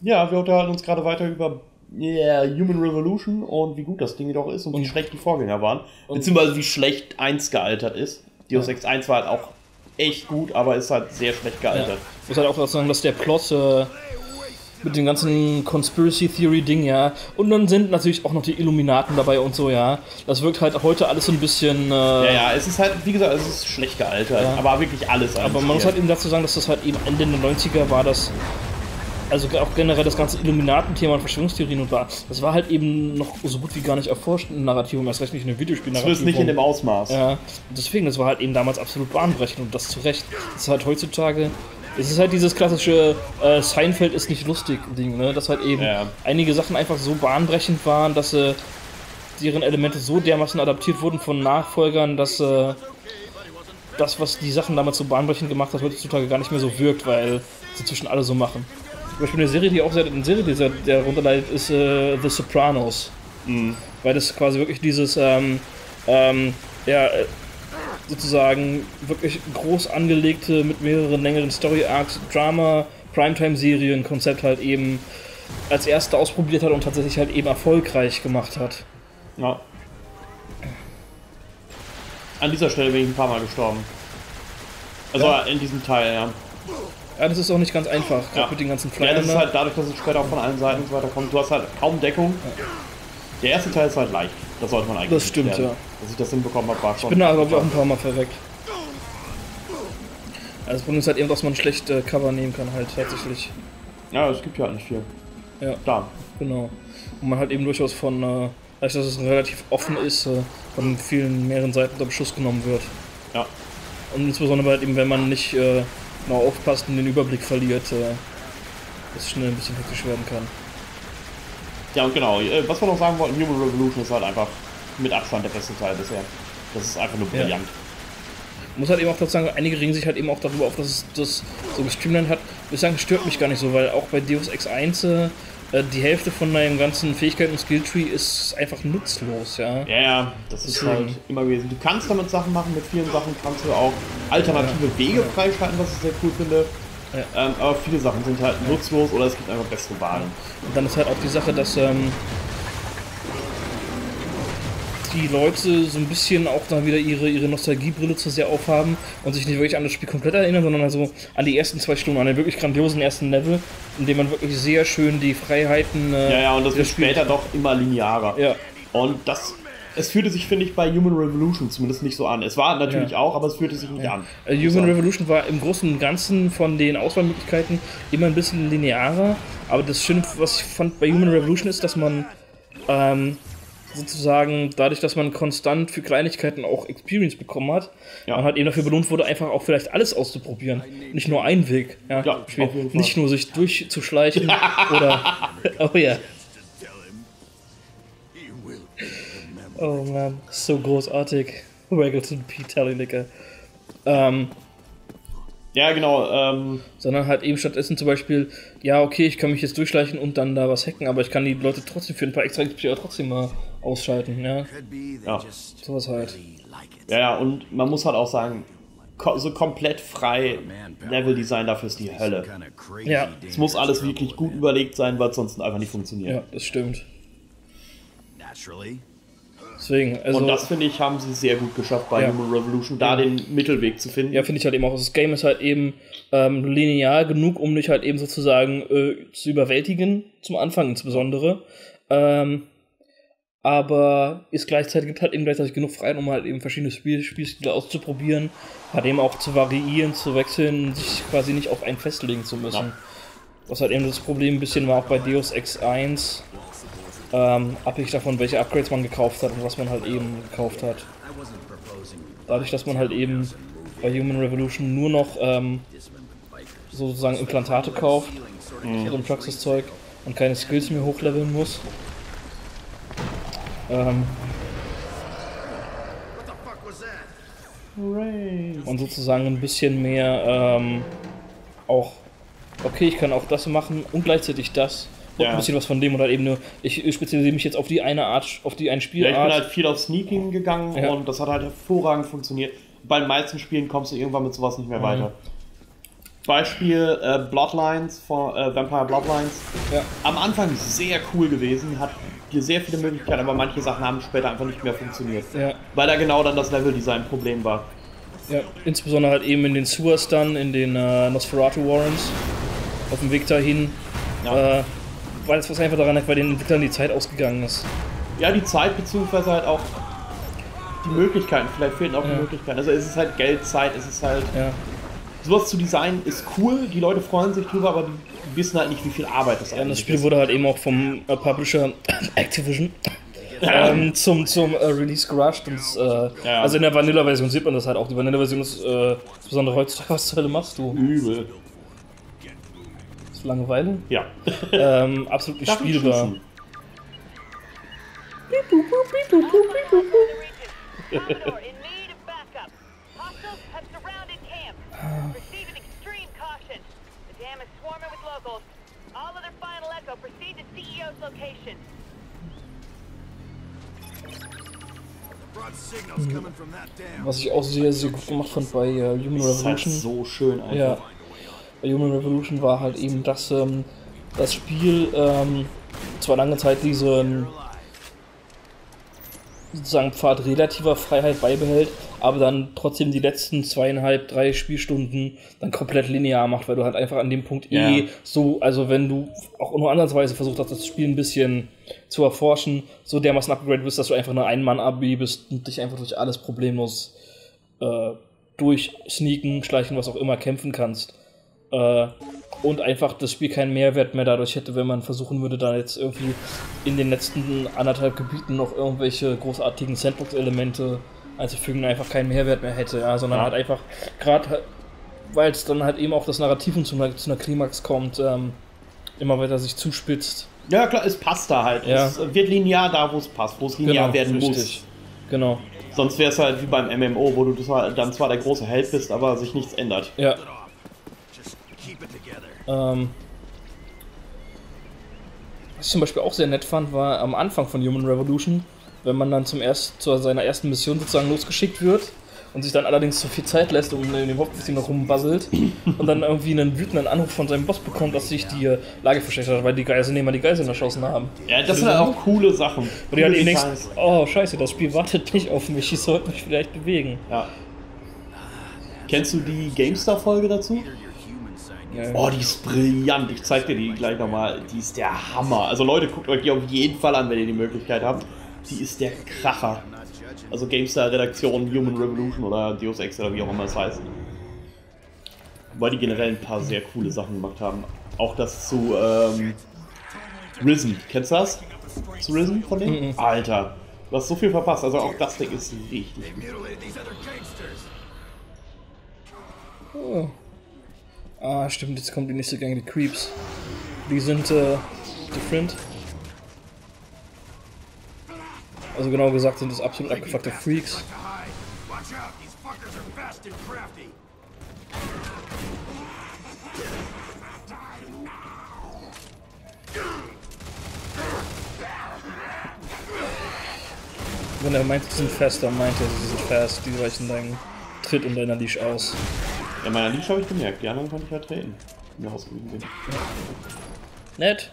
Ja, wir unterhalten uns gerade weiter über yeah, Human Revolution und wie gut das Ding doch ist und, wie schlecht die Vorgänger waren. Beziehungsweise wie schlecht 1 gealtert ist. Deus Ex 1 war halt auch echt gut, aber ist halt sehr schlecht gealtert. Ich muss halt auch sagen, dass der Plot äh, mit dem ganzen Conspiracy Theory Ding, ja. Und dann sind natürlich auch noch die Illuminaten dabei und so, ja. Das wirkt halt heute alles so ein bisschen. Äh, Ja, ja, es ist halt, wie gesagt, es ist schlecht gealtert, Ja. aber wirklich alles. Aber man muss halt eben dazu sagen, dass das halt eben Ende der 90er war, das. Also auch generell das ganze Illuminaten-Thema und Verschwörungstheorien und war. Das war halt eben noch so gut wie gar nicht erforscht in Narrativum, erst recht nicht in der Videospiel-Narrativum. Zumindest nicht in dem Ausmaß. Ja, und deswegen, das war halt eben damals absolut bahnbrechend und das zu Recht. Das ist halt heutzutage, es ist halt dieses klassische äh, Seinfeld ist nicht lustig Ding, ne? Dass halt eben Ja. einige Sachen einfach so bahnbrechend waren, dass äh, deren Elemente so dermaßen adaptiert wurden von Nachfolgern, dass äh, das, was die Sachen damals so bahnbrechend gemacht hat, heutzutage gar nicht mehr so wirkt, weil sie zwischen alle so machen. Zum Beispiel eine Serie, die auch sehr, eine Serie, die sehr, der runterleitet, ist äh, The Sopranos. Weil das quasi wirklich dieses, ähm, ähm, ja, äh, sozusagen wirklich groß angelegte, mit mehreren längeren Story-Arcs, Drama, Primetime-Serien-Konzept halt eben als erste ausprobiert hat und tatsächlich halt eben erfolgreich gemacht hat. Ja. An dieser Stelle bin ich ein paar Mal gestorben. Also Ja. in diesem Teil, ja. Ja, das ist auch nicht ganz einfach, gerade Ja. mit den ganzen Ja, Flyern. das ist da. halt dadurch, dass es später auch von allen Seiten und so weiter kommt. Du hast halt kaum Deckung. Der erste Teil ist halt leicht. Das sollte man eigentlich Das stimmt, lernen. ja. Dass ich das hinbekommen habe, war schon. Ich bin da, ich, auch ein paar Mal verreckt. Also das Problem ist halt eben, dass man schlecht äh, Cover nehmen kann, halt tatsächlich. Ja, es gibt ja halt nicht viel. Ja. Klar. Genau. Und man halt eben durchaus von, äh, dadurch, dass es relativ offen ist, äh, von vielen mehreren Seiten unter Beschuss genommen wird. Ja. Und insbesondere halt eben, wenn man nicht äh, genau aufpasst und den Überblick verliert, äh, das schnell ein bisschen hektisch werden kann. Ja, und genau. äh, Was wir noch sagen wollten, Human Revolution ist halt einfach mit Abstand der beste Teil bisher. Das ist einfach nur Ja. brillant. muss halt eben auch dazu sagen, einige regen sich halt eben auch darüber auf, dass es das so gestreamlined hat. Ich sagen, stört mich gar nicht so, weil auch bei Deus Ex 1 äh, die Hälfte von deinem ganzen Fähigkeiten und Skilltree ist einfach nutzlos, ja. Ja, ja, das ist Deswegen. halt immer gewesen. Du kannst damit Sachen machen, mit vielen Sachen kannst du auch alternative Wege freischalten, was ich sehr cool finde. Ja. Ähm, aber viele Sachen sind halt nutzlos oder es gibt einfach bessere Wahlen. Und dann ist halt auch die Sache, dass ähm, die Leute so ein bisschen auch da wieder ihre, ihre Nostalgiebrille zu sehr aufhaben und sich nicht wirklich an das Spiel komplett erinnern, sondern also an die ersten zwei Stunden, an den wirklich grandiosen ersten Level, in dem man wirklich sehr schön die Freiheiten. Äh, Ja, ja, und das wird später doch immer linearer. Ja, Und das, es fühlte sich, finde ich, bei Human Revolution zumindest nicht so an. Es war natürlich Ja. auch, aber es fühlte sich nicht an. Äh, Human Revolution war im Großen und Ganzen von den Auswahlmöglichkeiten immer ein bisschen linearer, aber das Schöne, was ich fand bei Human Revolution ist, dass man ähm, sozusagen dadurch, dass man konstant für Kleinigkeiten auch Experience bekommen hat, Ja. man halt eben dafür belohnt wurde, einfach auch vielleicht alles auszuprobieren. Nicht nur einen Weg. Ja, Ja. Nicht nur sich durchzuschleichen oder. Oh ja. Oh man, so großartig. Regleton P. Tallylicker. Ähm, Ja, genau. Ähm, sondern halt eben stattdessen zum Beispiel, ja, okay, ich kann mich jetzt durchschleichen und dann da was hacken, aber ich kann die Leute trotzdem für ein paar extra XP auch trotzdem mal ausschalten, ja. ja. Sowas halt. ja, ja, und man muss halt auch sagen, ko so komplett frei Leveldesign dafür ist die Hölle. Ja. Es muss alles wirklich gut überlegt sein, weil es sonst einfach nicht funktioniert. Ja, das stimmt. Naturally. Deswegen, also. Und das finde ich, haben sie sehr gut geschafft bei Ja. Human Revolution, da den Mittelweg zu finden. ja, finde ich halt eben auch. Das Game ist halt eben ähm, linear genug, um dich halt eben sozusagen äh, zu überwältigen, zum Anfang insbesondere. Ähm, aber ist gleichzeitig gibt halt eben gleichzeitig genug Freiheit, um halt eben verschiedene Spiel Spielstile auszuprobieren, halt eben auch zu variieren, zu wechseln, sich quasi nicht auf einen festlegen zu müssen. Ja. Was halt eben das Problem ein bisschen war auch bei Deus Ex 1, ähm, abhängig davon, welche Upgrades man gekauft hat und was man halt eben gekauft hat. Dadurch, dass man halt eben bei Human Revolution nur noch ähm, sozusagen Implantate kauft, so ein Praxiszeug und keine Skills mehr hochleveln muss. Ähm, und sozusagen ein bisschen mehr ähm, auch, okay, ich kann auch das machen und gleichzeitig das und Ja. ein bisschen was von dem und halt eben nur, ich spezialisiere mich jetzt auf die eine Art, auf die eine Ja, ich bin halt viel auf Sneaking gegangen Ja. und das hat halt hervorragend funktioniert. Bei den meisten Spielen kommst du irgendwann mit sowas Mhm. nicht mehr weiter. Beispiel äh, Bloodlines von äh, Vampire Bloodlines. ja. Am Anfang sehr cool gewesen, hat dir sehr viele Möglichkeiten, aber manche Sachen haben später einfach nicht mehr funktioniert. Ja. Weil da genau dann das Leveldesign ein Problem war. Ja, insbesondere halt eben in den Sewers dann, in den äh, Nosferatu Warrens, auf dem Weg dahin. Ja. Äh, weil es was einfach daran lag, weil den Entwicklern die Zeit ausgegangen ist. Ja, die Zeit beziehungsweise halt auch die Möglichkeiten. Vielleicht fehlen auch Ja. die Möglichkeiten. Also es ist halt Geld, Zeit, es ist halt. Ja. Sowas zu designen ist cool, die Leute freuen sich drüber, aber die wissen halt nicht, wie viel Arbeit das Ja, eigentlich das Spiel ist. wurde halt eben auch vom äh, Publisher Activision ähm, zum, zum äh, Release gerusht. Und, äh, Ja. Also in der Vanilla-Version sieht man das halt auch. Die Vanilla-Version ist äh, insbesondere heutzutage, was zur Hölle machst du? Übel. Langeweile? Ja. Ähm, absolut nicht spielbar. Was ich auch sehr, sehr gut gemacht fand bei äh, Human Das ist halt Revolution. so schön einfach. Ja. Bei Human Revolution war halt eben, dass ähm, das Spiel ähm, zwar lange Zeit diesen sozusagen Pfad relativer Freiheit beibehält, aber dann trotzdem die letzten zweieinhalb, drei Spielstunden dann komplett linear macht, weil du halt einfach an dem Punkt Ja. eh so, also wenn du auch nur ansatzweise versucht hast, das Spiel ein bisschen zu erforschen, so dermaßen upgradet bist, dass du einfach eine Ein-Mann-AB bist und dich einfach durch alles problemlos äh, durch Sneaken, Schleichen, was auch immer kämpfen kannst. Äh, und einfach das Spiel keinen Mehrwert mehr dadurch hätte, wenn man versuchen würde, da jetzt irgendwie in den letzten anderthalb Gebieten noch irgendwelche großartigen Sandbox-Elemente einzufügen, einfach keinen Mehrwert mehr hätte, ja, sondern Ja. halt einfach, gerade weil es dann halt eben auch das Narrativ und zu einer, zu einer Klimax kommt, ähm, immer weiter sich zuspitzt. Ja, klar, es passt da halt. Ja. Es wird linear da, wo es passt, wo es linear werden Genau, richtig. muss. Genau. Sonst wäre es halt wie beim MMO, wo du halt dann zwar der große Held bist, aber sich nichts ändert. Ja. Ähm, was ich zum Beispiel auch sehr nett fand, war am Anfang von Human Revolution, wenn man dann zum erst, zu seiner ersten Mission sozusagen losgeschickt wird und sich dann allerdings zu viel Zeit lässt und in dem Hauptbefehl noch rumbasselt und dann irgendwie einen wütenden Anruf von seinem Boss bekommt, dass sich die äh, Lage versteckt hat, weil die Geiselnehmer die Geiseln erschossen haben. Ja, das sind halt auch coole Sachen. Und die Coole eben denkst, oh scheiße, das Spiel wartet nicht auf mich, ich sollte mich vielleicht bewegen. Ja. Kennst du die GameStar-Folge dazu? Ja. Oh, die ist brillant. Ich zeig dir die gleich nochmal. Die ist der Hammer. Also Leute, guckt euch die auf jeden Fall an, wenn ihr die Möglichkeit habt. Die ist der Kracher. Also GameStar-Redaktion, Human Revolution oder Deus Ex oder wie auch immer es heißt. Weil die generell ein paar sehr coole Sachen gemacht haben. Auch das zu ähm, Risen. Kennst du das? Zu Risen von denen? Alter. Du hast so viel verpasst. Also auch das Ding ist richtig gut. Gangsters. Ah, stimmt, jetzt kommt die nächste Gang, die Creeps. Die sind äh, different. Also genau gesagt sind es absolut abgefuckte Freaks. Wenn er meint, sie sind fest, dann meint er, sie sind fest. Die weichen deinen Tritt und deiner Leash aus. Ja, meiner Leash habe ich gemerkt. Die anderen konnte ich ja treten. Wenn wir rausgegangen bin. Nett.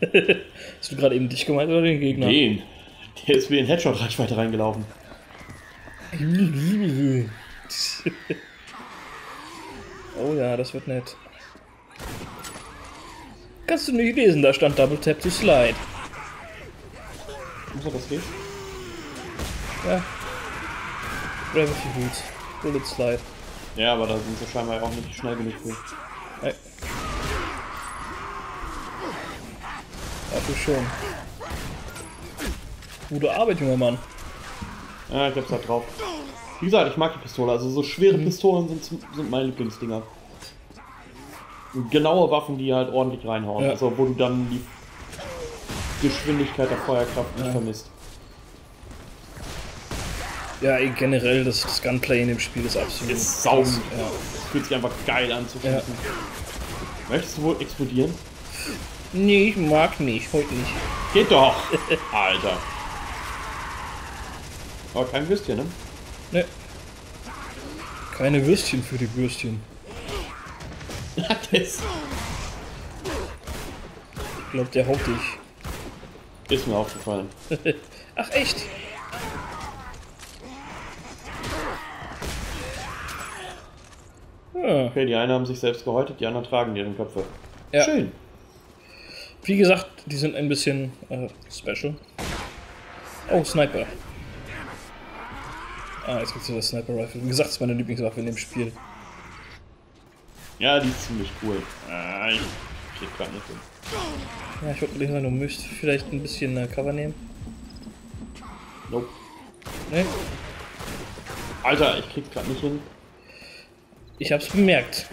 Hast du gerade eben dich gemeint oder den Gegner? Den. Der ist wie in Headshot-Reichweite reingelaufen. oh ja, das wird nett. Kannst du nicht lesen, da stand Double Tap to Slide. Muss das geht? Ja. Gravity Boots. Bullet Slide. Ja, aber da sind sie scheinbar auch nicht schnell genug für. Hey. Dafür schon. Gute Arbeit, junger Mann. Ja, ich hab's halt drauf. Wie gesagt, ich mag die Pistole. Also so schwere Pistolen sind, sind meine Lieblingsdinger. Genaue Waffen, die halt ordentlich reinhauen. Ja. Also wo du dann die Geschwindigkeit der Feuerkraft nicht Ja. vermisst. Ja, eh, generell, das, das Gunplay in dem Spiel ist absolut. Ist sau. Ja. Fühlt sich einfach geil an zu Ja. Möchtest du wohl explodieren? Nee, ich mag nicht, heute nicht. Geht doch! Alter. Aber kein Würstchen, ne? Ne. Keine Würstchen für die Würstchen. das Ich glaube, der haut dich. ist mir aufgefallen. Ach echt? Ja. Okay, die einen haben sich selbst gehäutet, die anderen tragen deren Köpfe. Ja. Schön. Wie gesagt, die sind ein bisschen äh, special. Oh, Sniper. Ah, jetzt gibt's wieder Sniper Rifle. Wie gesagt, das ist meine Lieblingswaffe in dem Spiel. Ja, die ist ziemlich cool. Ah, ich krieg grad nicht hin. Ja, ich wollte nicht sagen, du müsstest vielleicht ein bisschen äh, Cover nehmen. Nope. Ne? Alter, ich krieg grad nicht hin. Ich hab's bemerkt.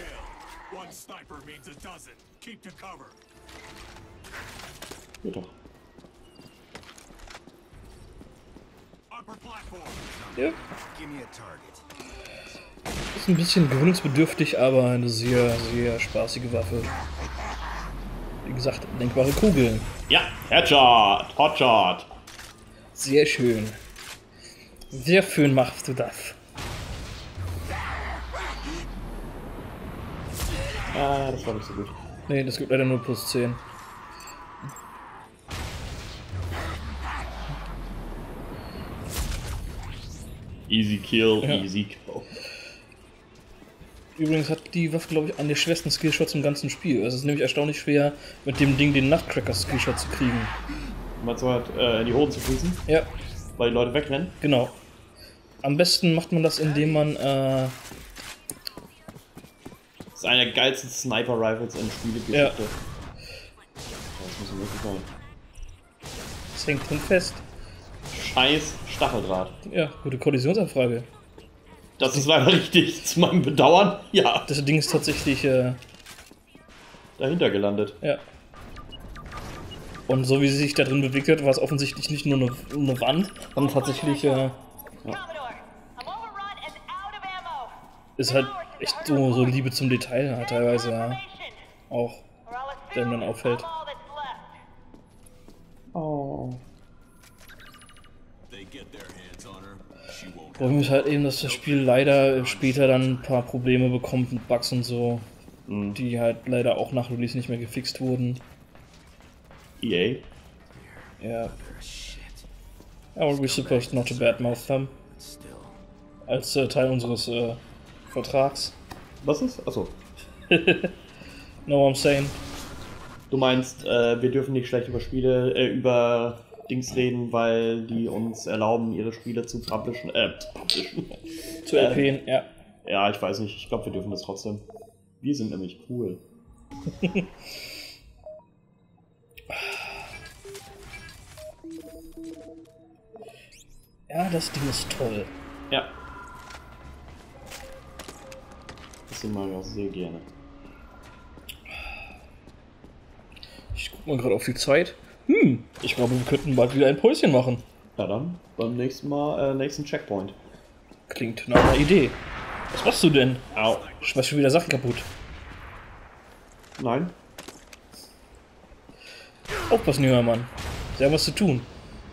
Doch. Ja. Ist ein bisschen gewöhnungsbedürftig, aber eine sehr, sehr spaßige Waffe. Wie gesagt, denkbare Kugeln. Ja, Headshot, Hotshot. Sehr schön. Sehr schön machst du das. Ah, das war nicht so gut. Nee, das gibt leider nur plus 10. Easy kill, Ja. easy kill. Übrigens hat die Waffe, glaube ich, einen der schwersten Skillshots im ganzen Spiel. Es ist nämlich erstaunlich schwer, mit dem Ding den Nutcracker-Skillshot zu kriegen. Meinst du halt, äh, in die Hoden zu schießen, Ja, weil die Leute wegrennen? genau. Am besten macht man das, indem man, äh, ist einer der geilsten Sniper-Rifles in Spielegeschichte. Ja. Das muss man wirklich sagen. es hängt drin fest. Scheiß Stacheldraht. Ja, gute Kollisionsanfrage. Das ist leider richtig. Zu meinem Bedauern, ja, Das Ding ist tatsächlich, äh, dahinter gelandet. ja. Und so wie sie sich da drin bewegt hat, war es offensichtlich nicht nur eine, eine Wand, sondern tatsächlich, äh, ammo. ist halt echt so, so Liebe zum Detail halt teilweise, ja. Auch. assume dann auffällt. Oh. They get their hands on her. She won't. Problem ist halt eben, dass das Spiel leider später dann ein paar Probleme bekommt mit Bugs und so, die halt leider auch nach Release nicht mehr gefixt wurden. EA? Ja. Aber we supposed not to badmouth them. Als äh, Teil unseres äh, Vertrags. Was ist? Achso. What I'm saying? Du meinst, äh, wir dürfen nicht schlecht über Spiele, äh, über Dings reden, weil die uns erlauben, ihre Spiele zu publishen. Äh, publishen. Zu Äh. LPen, ja. Ja, ich weiß nicht. Ich glaube, wir dürfen das trotzdem. Wir sind nämlich cool. Ja, das Ding ist toll. Ja. Ich auch sehr gerne. Ich guck mal gerade auf die Zeit. Hm, ich glaube, wir könnten bald wieder ein Päuschen machen. Ja dann, beim nächsten Mal, äh, nächsten Checkpoint. Klingt nach einer Idee. Was machst du denn? Au. Schmeißt schon wieder Sachen kaputt. Nein? Aufpassen, junger Mann. Sie haben was zu tun.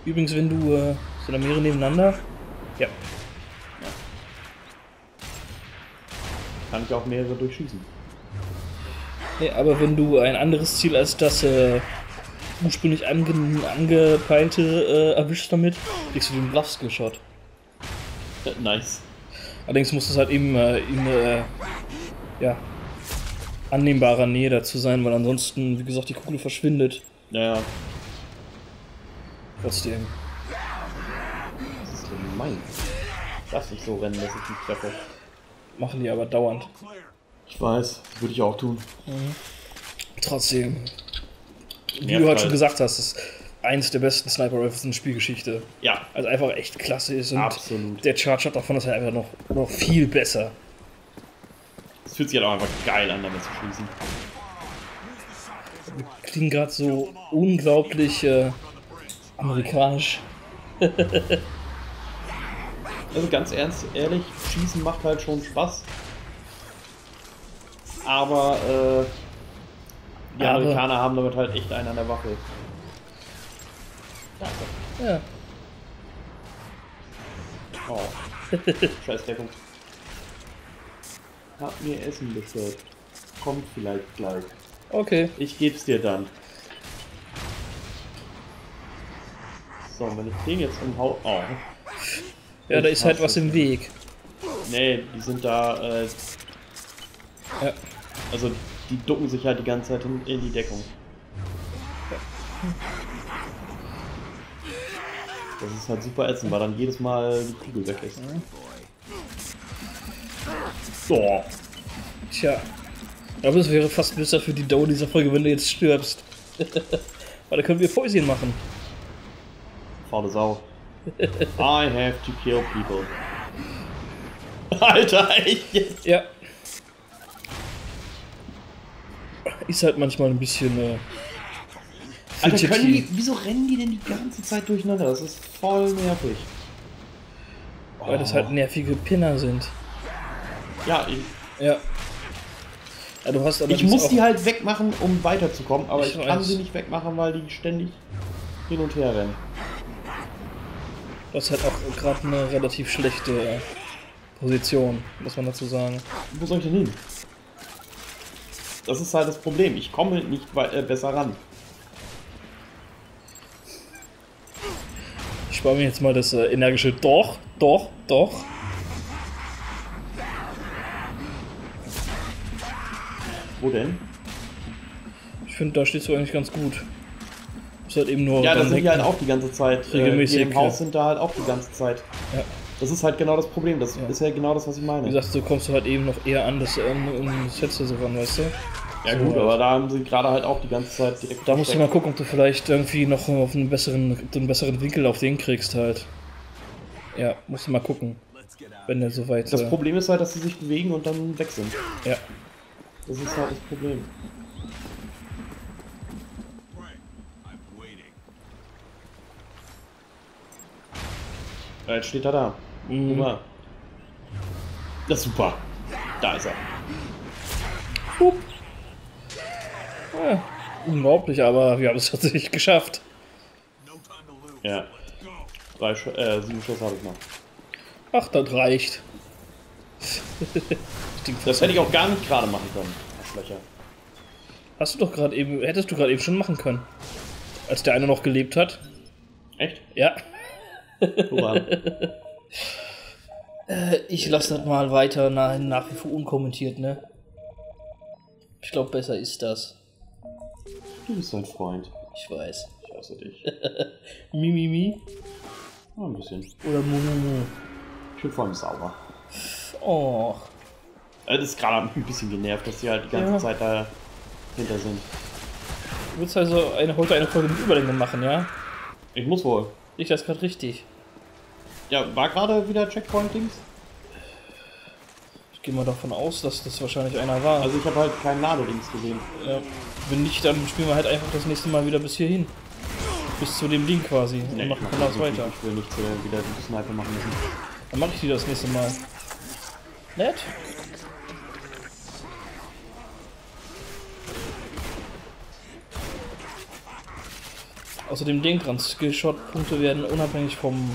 Übrigens, wenn du, äh, sind da mehrere nebeneinander? Ja. Kann ich auch mehrere durchschießen. Nee, aber wenn du ein anderes Ziel als das äh, ursprünglich ange angepeilte äh, erwischst damit, kriegst du den Bluff Skillshot. Äh, nice. Allerdings muss es halt eben äh, in äh, ja, annehmbarer Nähe dazu sein, weil ansonsten, wie gesagt, die Kugel verschwindet. Naja, Trotzdem. das ist gemein. Lass nicht so rennen, dass ich nicht treffe. Machen die aber dauernd. Ich weiß, würde ich auch tun. Trotzdem. Wie Nervt du halt halt. schon gesagt hast, ist eins der besten Sniper Rifles in Spielgeschichte. Ja, Also einfach echt klasse ist und Absolut. der Charge davon ist halt einfach noch, noch viel besser. es fühlt sich halt auch einfach geil an, damit zu schießen. Klingt gerade so unglaublich äh, amerikanisch. Also ganz ernst, ehrlich, Schießen macht halt schon Spaß. Aber die Aber- Amerikaner haben damit halt echt einen an der Waffe. Ja. Oh. Scheiß Deckung. Hab mir Essen bestellt. Kommt vielleicht gleich. Okay. Ich geb's dir dann. So, und wenn ich den jetzt umhau. Oh. Ja, da ist halt was im. Weg. Nee, die sind da. Äh, Ja. also, die ducken sich halt die ganze Zeit in, in die Deckung. Das ist halt super ätzend, weil dann jedes Mal die Kugel weg ist. So. Tja. Aber es wäre fast besser für die Dauer dieser Folge, wenn du jetzt stirbst. Weil da können wir Päuschen machen. Faule Sau. I have to kill people. Alter, echt jetzt? Ja. Ist halt manchmal ein bisschen. Äh, Alter, können die, wieso rennen die denn die ganze Zeit durcheinander? Das ist voll nervig. Weil das halt nervige Pinner sind. Ja, ich, Ja. ja du hast ich allerdings muss die halt wegmachen, um weiterzukommen, aber Ich ich, kann sie nicht wegmachen, weil die ständig hin und her rennen. Du hast halt auch gerade eine relativ schlechte äh, Position, muss man dazu sagen. Wo soll ich denn hin? Das ist halt das Problem. Ich komme nicht äh, besser ran. Ich spare mir jetzt mal das äh, energische Doch, doch, doch. Wo denn? Ich finde, da stehst du eigentlich ganz gut. Ist halt eben nur. Ja, da sind die halt auch die ganze Zeit. Regelmäßig, Äh, die im. Haus sind da halt auch die ganze Zeit. Ja. Das ist halt genau das Problem. Das Ja. ist ja genau das, was ich meine. Wie gesagt, so kommst du halt eben noch eher an, das ähm, um Fenster so ran, weißt du? ja so gut, aber da haben sie gerade halt auch die ganze Zeit direkt. Da musst du mal gucken, ob du vielleicht irgendwie noch auf einen besseren, einen besseren Winkel auf den kriegst halt. Ja, musst du mal gucken. Wenn der soweit. Das äh, Problem ist halt, dass sie sich bewegen und dann weg sind. Ja. Das ist halt das Problem. Ja, jetzt steht er da. Mhm. Das ist super. Da ist er. ja, unglaublich, aber wir haben es tatsächlich geschafft. Ja. Drei Sch äh, sieben Schuss habe ich noch. Ach, das reicht. Das hätte ich auch gar nicht gerade machen können. Arschlöcher. Hast du doch gerade eben, hättest du gerade eben schon machen können. Als der eine noch gelebt hat. Echt? Ja. Mal. Ich lasse das mal weiter nach, nach wie vor unkommentiert, ne? Ich glaube, besser ist das. Du bist ein Freund. Ich weiß. Ich hasse dich. Mi, mi, mi. Ja, ein bisschen. Oder mu, mu, mu. Ich bin vor allem sauber. Oh. Äh, Das ist gerade ein bisschen genervt, dass die halt die ganze Ja. Zeit da hinter sind. Du willst also eine, heute eine Folge mit Überlänge machen, ja? Ich muss wohl. Ich das gerade richtig. Ja, war gerade wieder Checkpoint-Dings? Ich gehe mal davon aus, dass das wahrscheinlich einer war. Also ich habe halt kein Ladedings gesehen. ja, wenn nicht, dann spielen wir halt einfach das nächste Mal wieder bis hierhin. Bis zu dem Ding quasi. Nee, und machen ich von mach das weiter. Ich will nicht äh, wieder die Sniper machen müssen. Dann mache ich die das nächste Mal. Nett? Außerdem denk dran, Skillshot-Punkte werden unabhängig vom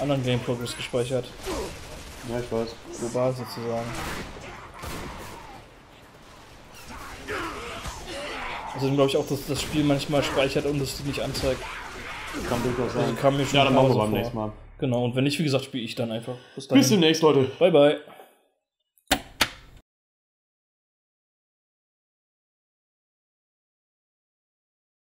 anderen Game Progress gespeichert. Ja, ich weiß. Global sozusagen. Außerdem glaube ich auch, dass das Spiel manchmal speichert und es die nicht anzeigt. Kann durchaus sein. Also kam mir schon ja, dann machen wir beim nächsten Mal. Genau, und wenn nicht, wie gesagt, spiele ich dann einfach. Bis dann. Bis demnächst, Leute. Bye bye.